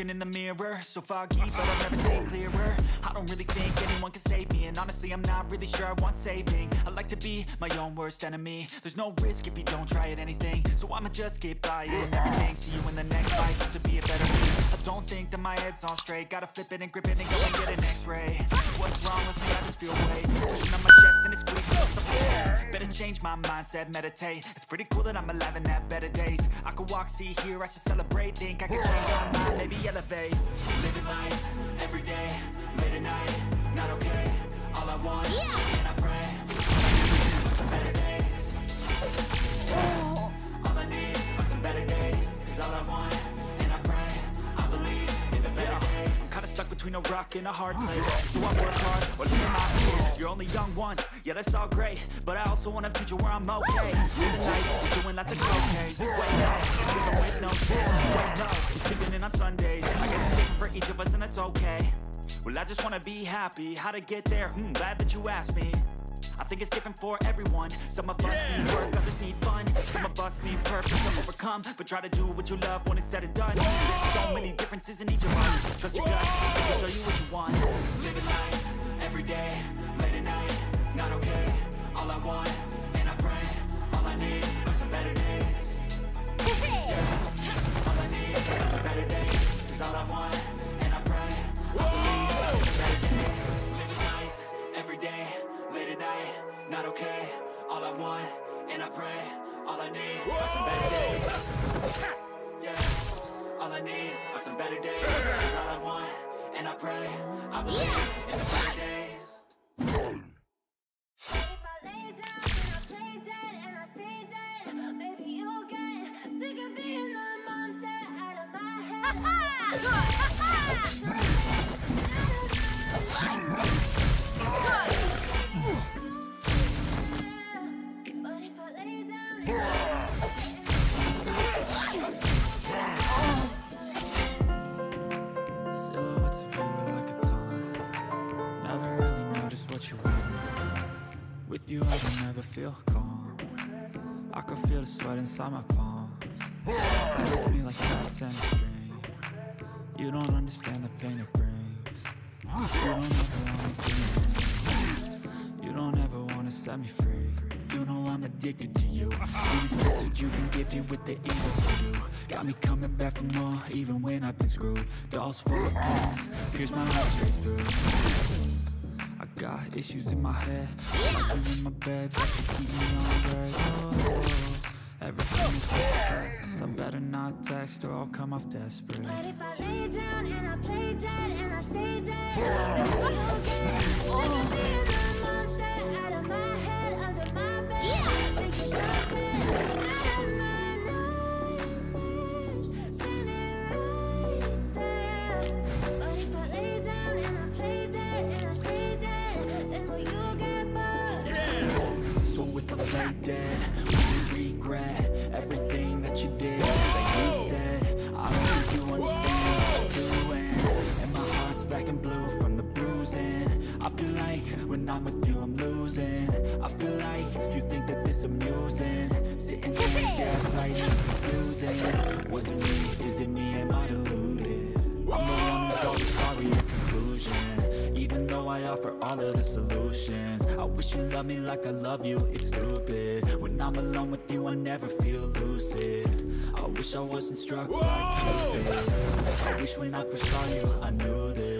looking in the mirror. So foggy, but I'll never see clearer. I don't really think anyone can save me And honestly, I'm not really sure I want saving. I like to be my own worst enemy. There's no risk if you don't try at anything. So I'ma just get buying everything See you in the next fight, have to be a better me. I don't think that my head's on straight. Gotta flip it and grip it and go and get an x-ray. What's wrong with me? I just feel weight. Pushing on my chest and it's squeezing Better change my mindset, meditate. It's pretty cool that I'm alive and have better days. I could walk, see, hear, I should celebrate. Think I can change my mind, maybe elevate. Living life, every day, late at night Not okay, all I want, and I pray. For some better days. Oh. All I need are some better days Cause all I want, stuck between a rock and a hard place. Do I work hard or my fear? You're only young once, yeah that's all great But I also want a future where I'm okay. The night, doing lots of cocaine Wait no, living with no shit Wait no, sleeping in on Sundays. I guess it's different for each of us and that's okay Well I just wanna be happy, how to get there? Hmm, glad that you asked me. I think it's different for everyone. Some of us need work, others need fun. Some of us need purpose to overcome But try to do what you love when it's said and done. There's so many differences in each of us. Trust your gut, it'll show you what you want. Living life, every day, late at night Not okay, all I want, and I pray All I need are some better days. Yeah, all I need are some better days. Cause all I want, every day, late at night Not okay, all I want, and I pray All I need are some better days. Yeah, all I need are some better days. Cause all I want, and I pray I believe in the better days. If I lay down and I play dead and I stay dead, maybe you'll get sick of being the monster out of my head. feel the sweat inside my palms. With me like cats and a string You don't understand the pain it brings. You don't ever wanna me You don't ever wanna set me free. You know I'm addicted to you. These that you've been gifted with the evil you. Got me coming back for more even when I've been screwed. Dolls full of pins, pierce my heart straight through. I got issues in my head. I do in my bed, but you keep me on red oh, Everything is just I better not text or I'll come off desperate But if I lay down and I play dead and I stay dead, maybe you'll get sick of being the monster out of my head, under my bed. Think you're something out of my nightmares, standing right there. But if I lay down and I play dead and I stay dead, then will you get bored? So if I play dead, and blue from the bruising I feel like when I'm with you I'm losing. I feel like you think that this amusing. Sitting there gaslighting, confusing. Was it me? Is it me? Am I deluded? I'm the one who's always sorry at conclusion Even though I offer all of the solutions I wish you loved me like I love you, it's stupid. When I'm alone with you I never feel lucid. I wish I wasn't struck by Cupid I wish when I first saw you I knew this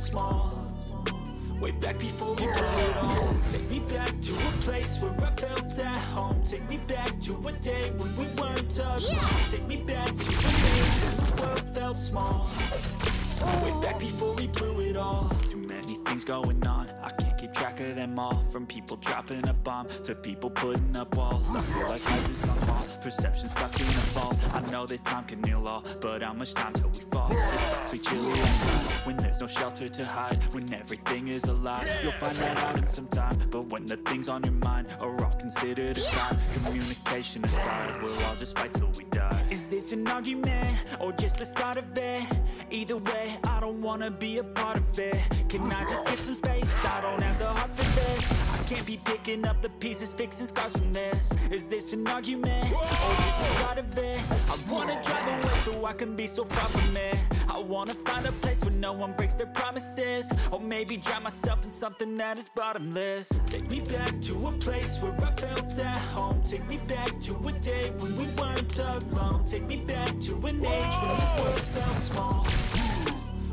small. Way back before we blew it all. Take me back to a place where I felt at home. Take me back to a day when we weren't alone. Take me back to an age when the world felt small. Way back before we blew it all. Too many things going on. I. From people dropping a bomb to people putting up walls. I feel like life is on hold. Perception stuck in a vault. I know that time can heal all, but how much time till we fall? It's awfully chilly when there's no shelter to hide. When everything is a lie, you'll find that out in some time. But when the things on your mind are all considered a crime, communication aside, we'll all just fight till we die. Is this an argument or just the start of it? Either way, I don't wanna be a part of it. Can I just get some space? I don't have the heart for this. I can't be picking up the pieces, fixing scars from this. Is this an argument or just the start of it? I wanna drive away so I can be so far from it. I wanna find a place where no one breaks their promises, or maybe drown myself in something that is bottomless. Take me back to a place where I felt at home. Take me back to a day when we weren't alone. Take me back to an age when the world felt small.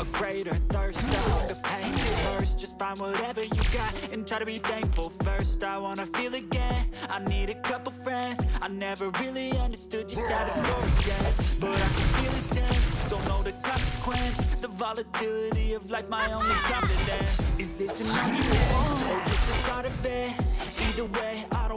a greater thirst, a hunger, pain, thirst Just find whatever you got and try to be thankful first. I wanna feel again, I need a couple friends. I never really understood just how the story ends. But I can feel it's tense, don't know the consequence. The volatility of life, my only confidence. Is this an argument, or just the start of it? Either way, I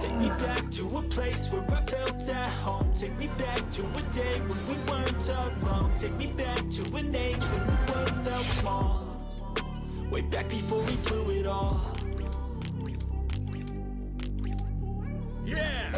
Take me back to a place where I felt at home Take me back to a day when we weren't alone Take me back to an age when the world felt small Way back before we blew it all! Yeah!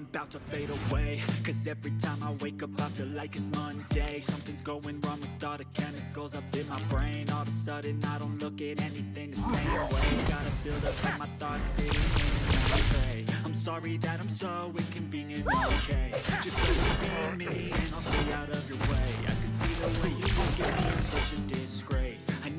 I'm about to fade away. Cause every time I wake up I feel like it's Monday. Something's going wrong with all the chemicals up in my brain. All of a sudden I don't look at anything the same way. Gotta build up all my thoughts sitting in my I'm sorry that I'm so inconvenient, okay. Just let me be me and I'll stay out of your way. I can see the way you look at me, I'm such a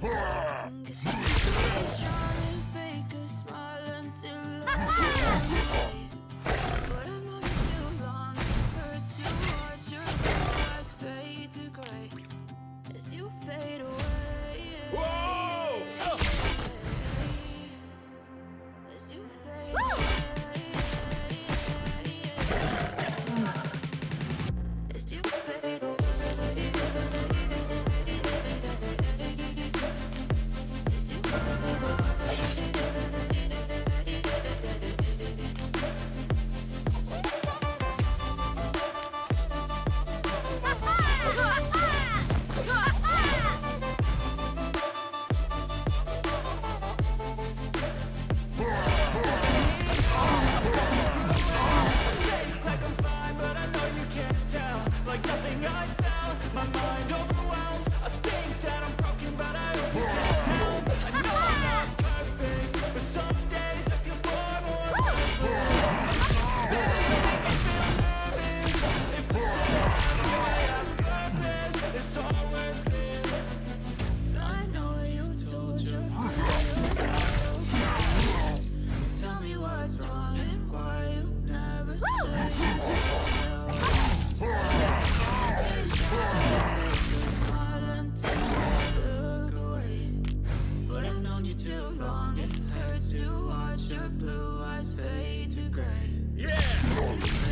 Ah! It hurts to watch your blue eyes fade to gray. Yeah!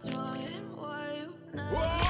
time, why you never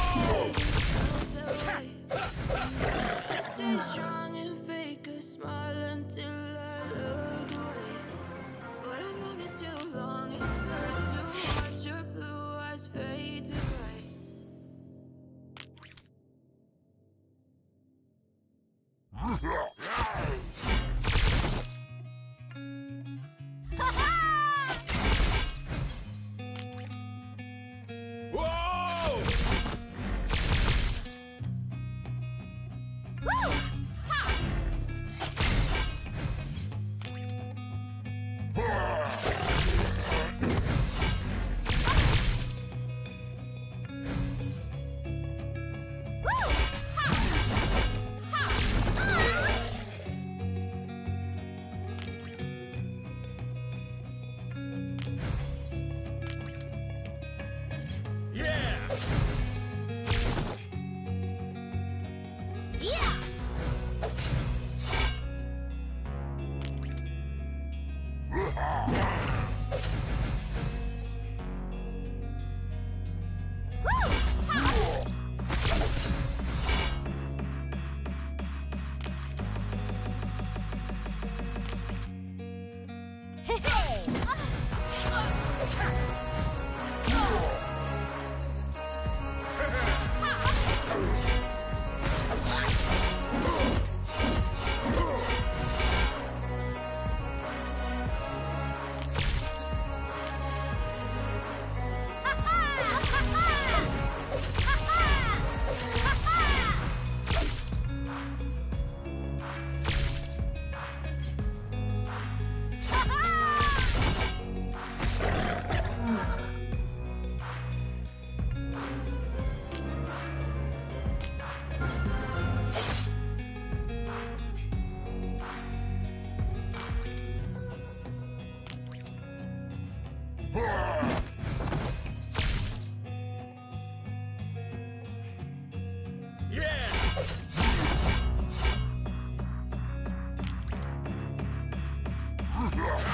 Yeah.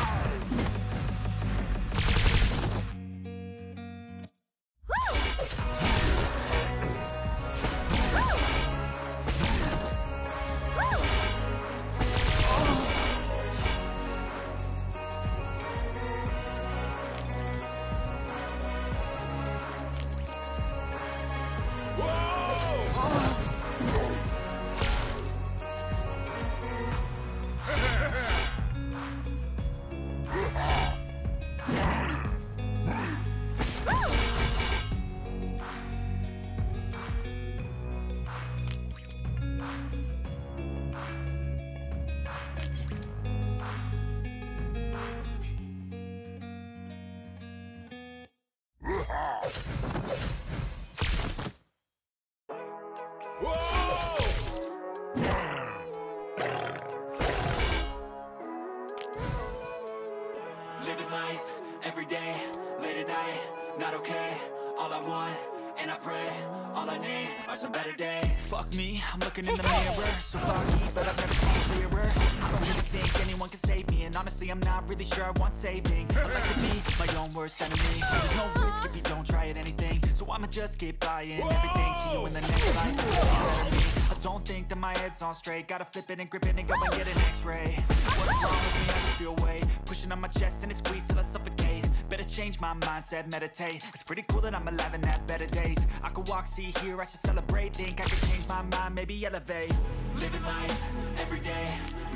I'm looking in the mirror. So foggy, but I've never seen clearer. I don't really think anyone can save me. And honestly, I'm not really sure I want saving. I like to be my own worst enemy. There's no risk if you don't try at anything. So I'ma just keep buying everything See you in the next life, don't think that my head's on straight. Gotta flip it and grip it and go and get an x-ray. What's wrong with me? I just feel weight. Pushing on my chest and it squeezes till I suffocate. Better change my mindset, meditate. It's pretty cool that I'm alive and have better days. I could walk, see, hear, I should celebrate. Think I could change my mind, maybe elevate. Living life, every day,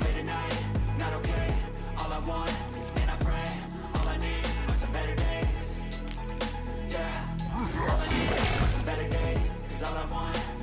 late at night Not okay, all I want, and I pray All I need are some better days. Yeah, all I need are better days Cause all I want,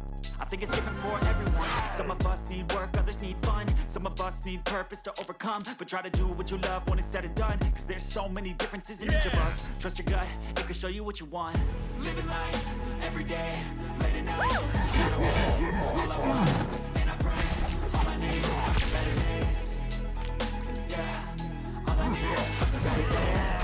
I think it's different for everyone. Some of us need work, others need fun. Some of us need purpose to overcome. But try to do what you love when it's said and done. Cause there's so many differences in each of us. Trust your gut, it can show you what you want. Living life, every day, late at night All I want, and I pray All I need some better days Yeah, all I need some better days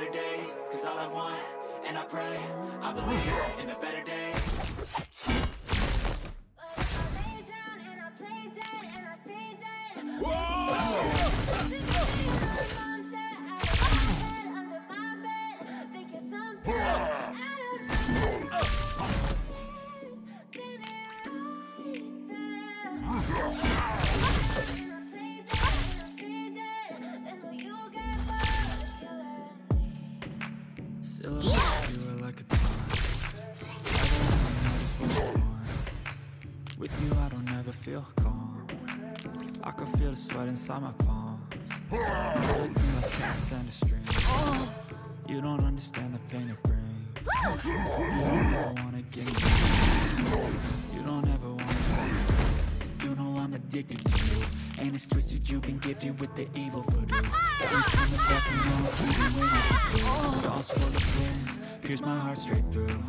better days Cause all I want, and I pray I believe in a better days But inside my palm me like cats and You don't understand the pain it brings. You don't ever wanna get me. You don't ever wanna You know I'm addicted to you. And it's twisted, you've been gifted with the evil voodoo. Everything about you know I'm feeling when it's Dolls full of pins, pierce my heart straight through.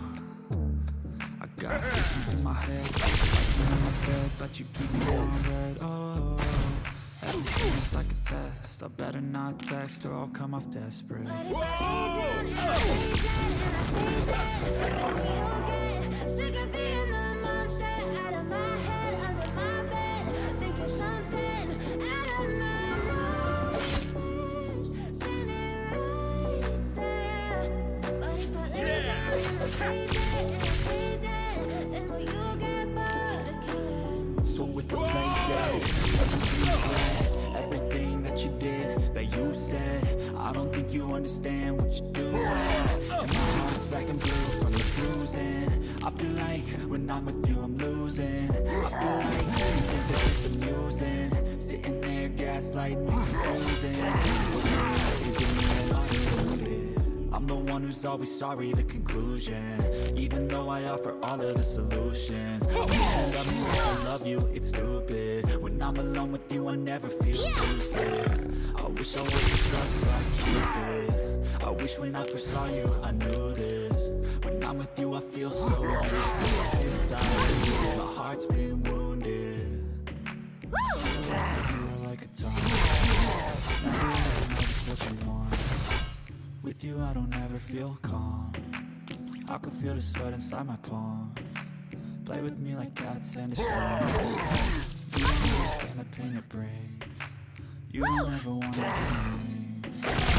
I got visions in my head, like in my bed But you keep me I better not text or I'll come off desperate. But understand what you're doing. And my heart's black and blue from the bruising. I feel like when I'm with you, I'm losing. I feel like you think that it's amusing, sitting there gaslighting me, confusing. Is it me or are you deluded? I'm the one who's always sorry, the conclusion Even though I offer all of the solutions You should love me like I love you, it's stupid When I'm alone with you, I never feel lucid I wish I wasn't struck by Cupid I wish when I first saw you, I knew this When I'm with you, I feel so I feel dying, my heart's been wounded are like a Now you know what you want with you, I don't ever feel calm. I can feel the sweat inside my palm. Play with me like cats and a string. You understand the pain it brings. You don't ever wanna kill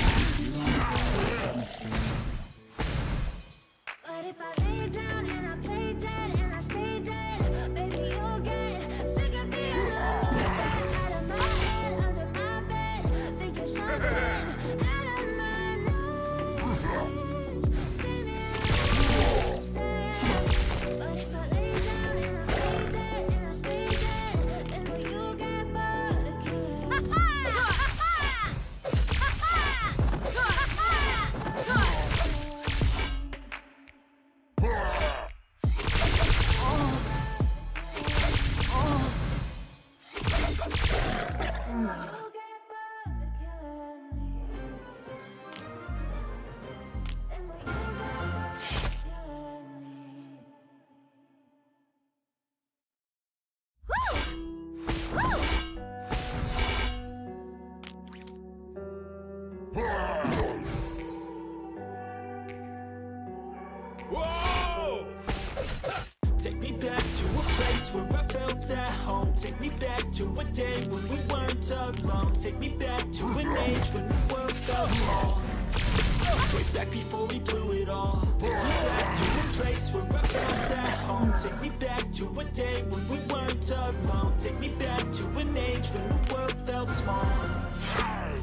Take me back to a day when we weren't alone. Take me back to an age when the world felt small.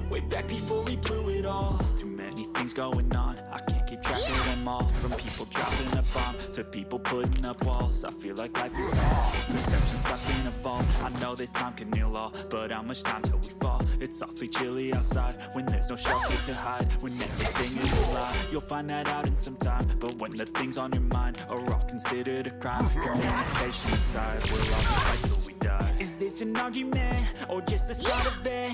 Way back before we blew it all. Too many things going on. I can't keep track of them all. From people dropping a bomb to people putting up feel like life is all perception stuck in a. I know that time can heal all, but how much time till we fall? It's awfully chilly outside when there's no shelter to hide. When everything is a lie, you'll find that out in some time. But when the things on your mind are all considered a crime, communication aside, We'll all just fight till we die. Is this an argument or just the start of it?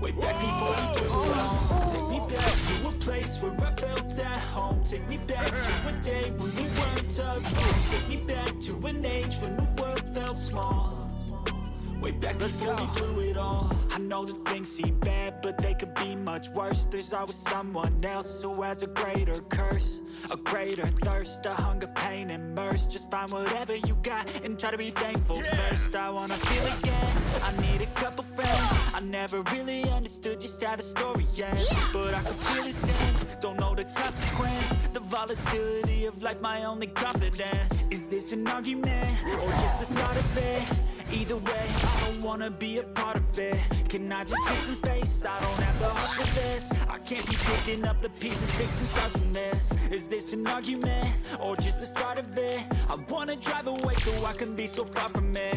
Way back before we it all. Take me back to a place where I felt at home. Take me back to a day when we weren't alone. Take me back to an age when the world felt small. Way back before we blew it all I know that things seem bad, but they could be much worse There's always someone else who has a greater curse A greater thirst, a hunger, pain, and mercy Just find whatever you got and try to be thankful Yeah. first I wanna feel again, I need a couple friends I never really understood just how the story ends But I can feel his tense, don't know the consequence The volatility of life, my only confidence Is this an argument, or just the start of it? Either way, I don't wanna be a part of it Can I just get some space? I don't have the heart for this I can't be picking up the pieces, fixing scars from this Is this an argument? Or just the start of it? I wanna drive away so I can be so far from it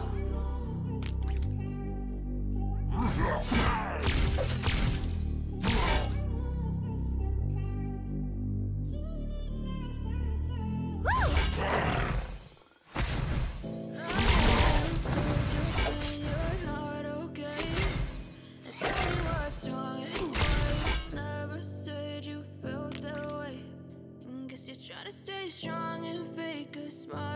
Try to stay strong and fake a smile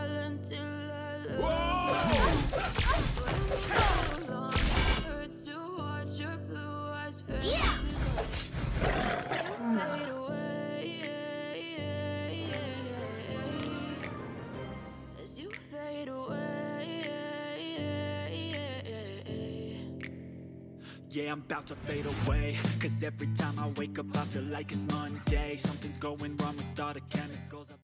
I'm about to fade away. Cause every time I wake up I feel like it's Monday. Something's going wrong with all the chemicals